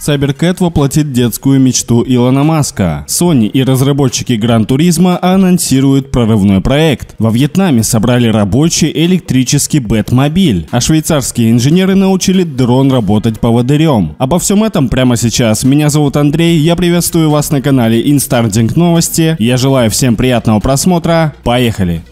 Cybertruck воплотит детскую мечту Илона Маска. Sony и разработчики Gran Turismo анонсируют прорывной проект. Во Вьетнаме собрали рабочий электрический Бэтмобиль, а швейцарские инженеры научили дрон работать поводырем. Обо всем этом прямо сейчас. Меня зовут Андрей, я приветствую вас на канале Инстардинг Новости. Я желаю всем приятного просмотра. Поехали!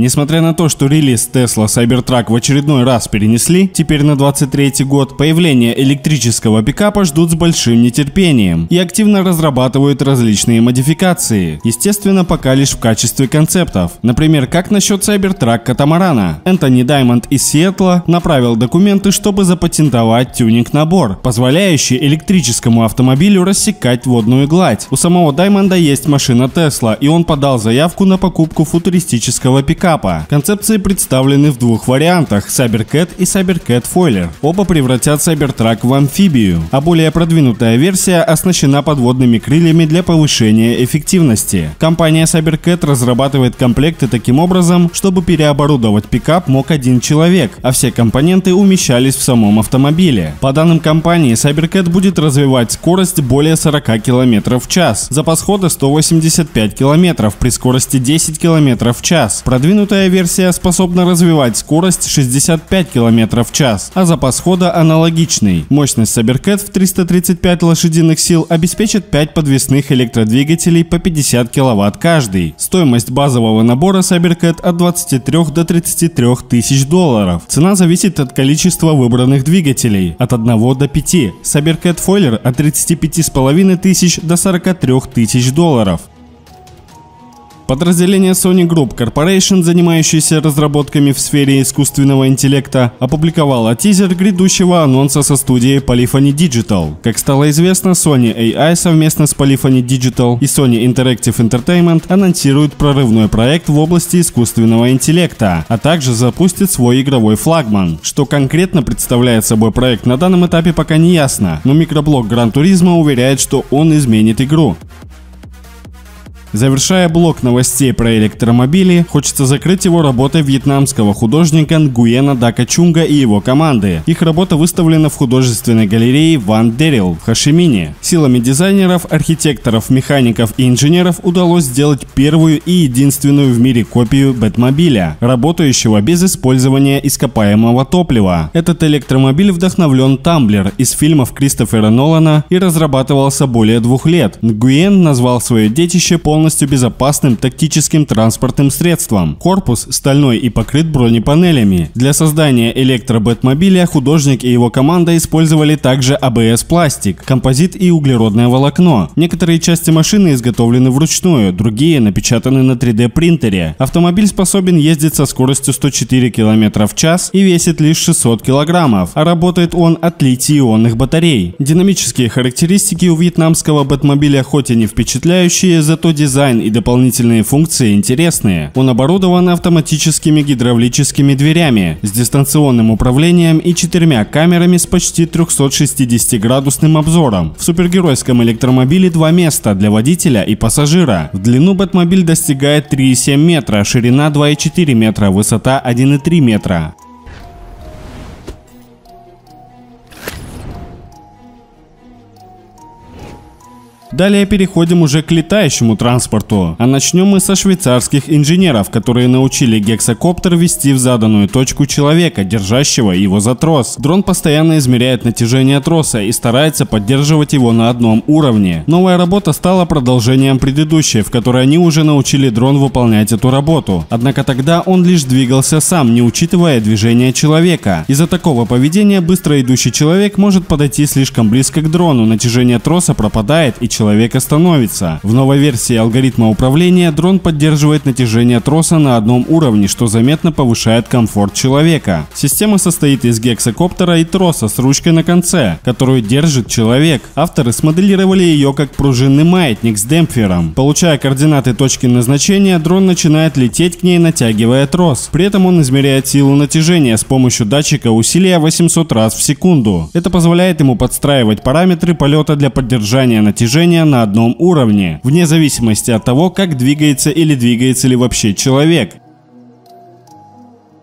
Несмотря на то, что релиз Tesla Cybertruck в очередной раз перенесли, теперь на 23 год, появление электрического пикапа ждут с большим нетерпением и активно разрабатывают различные модификации. Естественно, пока лишь в качестве концептов. Например, как насчет Cybertruck катамарана? Энтони Даймонд из Сиэтла направил документы, чтобы запатентовать тюнинг-набор, позволяющий электрическому автомобилю рассекать водную гладь. У самого Даймонда есть машина Tesla, и он подал заявку на покупку футуристического пикапа пикапа. Концепции представлены в двух вариантах – Cybercat и Cybercat Foiler. Оба превратят Cybertruck в амфибию, а более продвинутая версия оснащена подводными крыльями для повышения эффективности. Компания Cybercat разрабатывает комплекты таким образом, чтобы переоборудовать пикап мог один человек, а все компоненты умещались в самом автомобиле. По данным компании, Cybercat будет развивать скорость более 40 км в час, запас хода 185 км при скорости 10 км в час. Продвинутая Продвинутая версия способна развивать скорость 65 км в час, а запас хода аналогичный. Мощность Cybercat в 335 лошадиных сил обеспечит 5 подвесных электродвигателей по 50 кВт каждый. Стоимость базового набора Cybercat от 23 до 33 тысяч долларов. Цена зависит от количества выбранных двигателей, от 1 до 5. Cybercat Foiler от 35,5 тысяч до 43 тысяч долларов. Подразделение Sony Group Corporation, занимающееся разработками в сфере искусственного интеллекта, опубликовало тизер грядущего анонса со студией Polyphony Digital. Как стало известно, Sony AI совместно с Polyphony Digital и Sony Interactive Entertainment анонсируют прорывной проект в области искусственного интеллекта, а также запустит свой игровой флагман. Что конкретно представляет собой проект на данном этапе пока не ясно, но микроблог Gran Turismo уверяет, что он изменит игру. Завершая блок новостей про электромобили, хочется закрыть его работой вьетнамского художника Нгуена Дака Чунга и его команды. Их работа выставлена в художественной галерее Ван Дерил в Хашимине. Силами дизайнеров, архитекторов, механиков и инженеров удалось сделать первую и единственную в мире копию Бэтмобиля, работающего без использования ископаемого топлива. Этот электромобиль вдохновлен Тамблер из фильмов Кристофера Нолана и разрабатывался более двух лет. Нгуен назвал свое детище полностью полностью безопасным тактическим транспортным средством. Корпус стальной и покрыт бронепанелями. Для создания электробэтмобиля художник и его команда использовали также АБС-пластик, композит и углеродное волокно. Некоторые части машины изготовлены вручную, другие напечатаны на 3D принтере. Автомобиль способен ездить со скоростью 104 км в час и весит лишь 600 кг, а работает он от литий-ионных батарей. Динамические характеристики у вьетнамского бэтмобиля хоть и не впечатляющие, зато дизайн дизайн и дополнительные функции интересные. Он оборудован автоматическими гидравлическими дверями с дистанционным управлением и четырьмя камерами с почти 360-градусным обзором. В супергеройском электромобиле два места для водителя и пассажира. В длину Бэтмобиль достигает 3,7 метра, ширина 2,4 метра, высота 1,3 метра. Далее переходим уже к летающему транспорту. А начнем мы со швейцарских инженеров, которые научили гексакоптер вести в заданную точку человека, держащего его за трос. Дрон постоянно измеряет натяжение троса и старается поддерживать его на одном уровне. Новая работа стала продолжением предыдущей, в которой они уже научили дрон выполнять эту работу. Однако тогда он лишь двигался сам, не учитывая движение человека. Из-за такого поведения быстро идущий человек может подойти слишком близко к дрону, натяжение троса пропадает и человек человек остановится. В новой версии алгоритма управления дрон поддерживает натяжение троса на одном уровне, что заметно повышает комфорт человека. Система состоит из гексакоптера и троса с ручкой на конце, которую держит человек. Авторы смоделировали ее как пружинный маятник с демпфером. Получая координаты точки назначения, дрон начинает лететь к ней, натягивая трос. При этом он измеряет силу натяжения с помощью датчика усилия 800 раз в секунду. Это позволяет ему подстраивать параметры полета для поддержания натяжения движения на одном уровне, вне зависимости от того, как двигается или двигается ли вообще человек.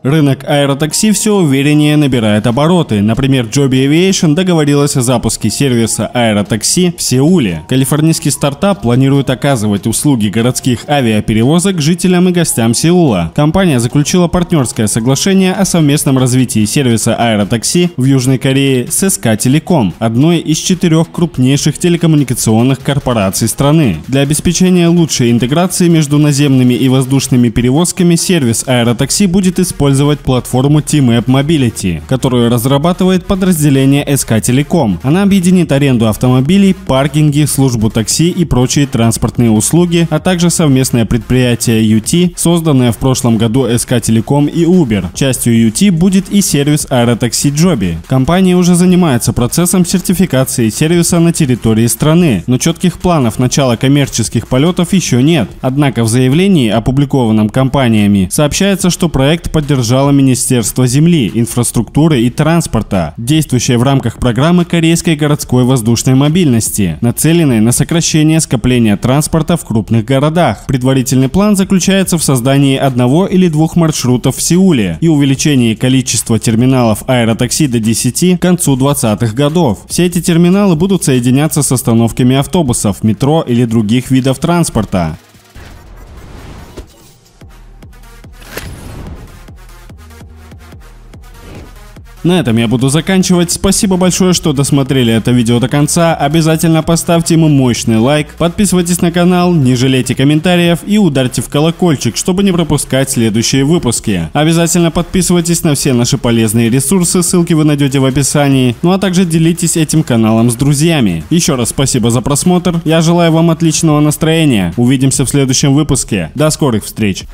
Рынок аэротакси все увереннее набирает обороты. Например, Joby Aviation договорилась о запуске сервиса аэротакси в Сеуле. Калифорнийский стартап планирует оказывать услуги городских авиаперевозок жителям и гостям Сеула. Компания заключила партнерское соглашение о совместном развитии сервиса аэротакси в Южной Корее с СК Телеком, одной из четырех крупнейших телекоммуникационных корпораций страны. Для обеспечения лучшей интеграции между наземными и воздушными перевозками сервис аэротакси будет использовать платформу T-Map Mobility, которую разрабатывает подразделение СК Телеком. Она объединит аренду автомобилей, паркинги, службу такси и прочие транспортные услуги, а также совместное предприятие UT, созданное в прошлом году СК Телеком и Uber. Частью UT будет и сервис аэротакси Joby. Компания уже занимается процессом сертификации сервиса на территории страны, но четких планов начала коммерческих полетов еще нет. Однако в заявлении, опубликованном компаниями, сообщается, что проект поддержало Министерство земли, инфраструктуры и транспорта, действующее в рамках программы Корейской городской воздушной мобильности, нацеленной на сокращение скопления транспорта в крупных городах. Предварительный план заключается в создании одного или двух маршрутов в Сеуле и увеличении количества терминалов аэротакси до 10 к концу 20-х годов. Все эти терминалы будут соединяться с остановками автобусов, метро или других видов транспорта. На этом я буду заканчивать. Спасибо большое, что досмотрели это видео до конца. Обязательно поставьте ему мощный лайк, подписывайтесь на канал, не жалейте комментариев и ударьте в колокольчик, чтобы не пропускать следующие выпуски. Обязательно подписывайтесь на все наши полезные ресурсы, ссылки вы найдете в описании. Ну а также делитесь этим каналом с друзьями. Еще раз спасибо за просмотр. Я желаю вам отличного настроения. Увидимся в следующем выпуске. До скорых встреч.